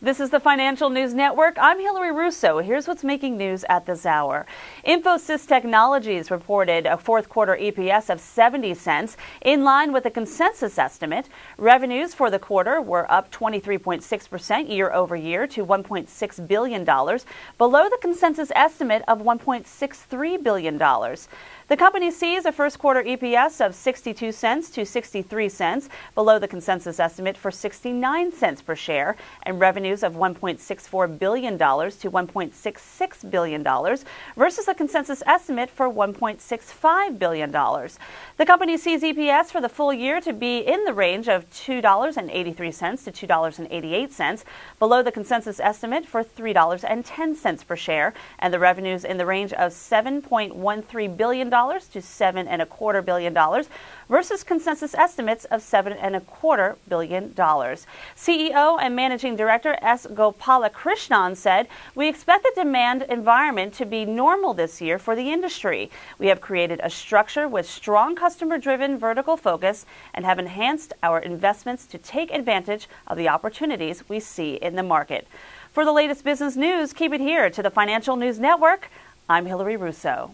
This is the Financial News Network. I'm Hilary Russo. Here's what's making news at this hour. Infosys Technologies reported a fourth quarter EPS of 70 cents, in line with the consensus estimate. Revenues for the quarter were up 23.6% year over year to $1.6 billion, below the consensus estimate of $1.63 billion. The company sees a first quarter EPS of 62 cents to 63 cents, below the consensus estimate for 69 cents per share, and revenues of $1.64 billion to $1.66 billion versus a consensus estimate for $1.65 billion. The company sees EPS for the full year to be in the range of $2.83 to $2.88, below the consensus estimate for $3.10 per share, and the revenues in the range of $7.13 billion to seven and a quarter billion dollars versus consensus estimates of seven and a quarter billion dollars. CEO and Managing Director S. Gopalakrishnan said, We expect the demand environment to be normal this year for the industry. We have created a structure with strong customer driven vertical focus and have enhanced our investments to take advantage of the opportunities we see in the market. For the latest business news, keep it here to the Financial News Network. I'm Hilary Russo.